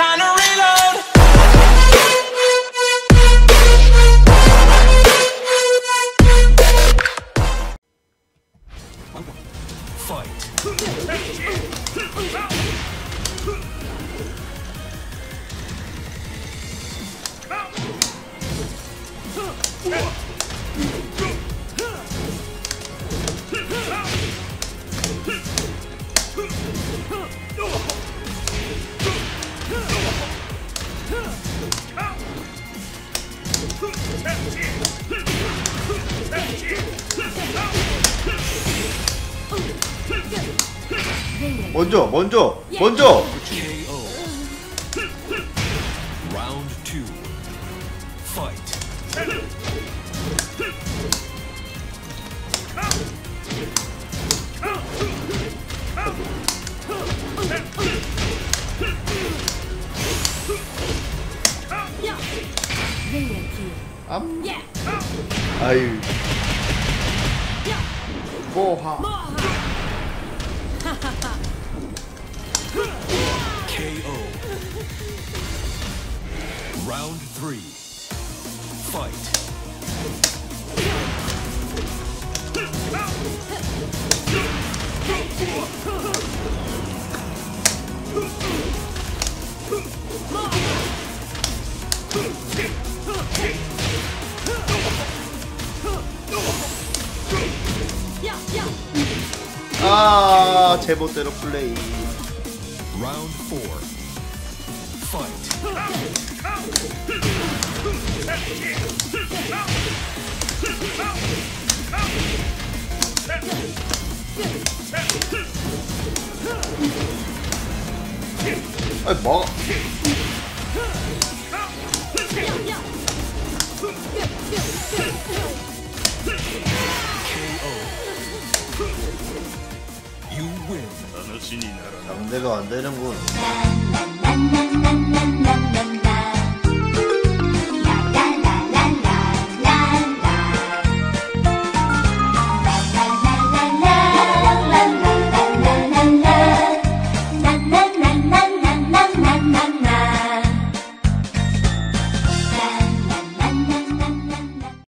time to reload. Fight. 먼저 먼저 먼저 Um. Yeah. Oh. Goha. KO. Round three. Fight. Mom! 아 제멋대로 플레이 Round four. Fight. 아이 뭐 상대가 안 되는군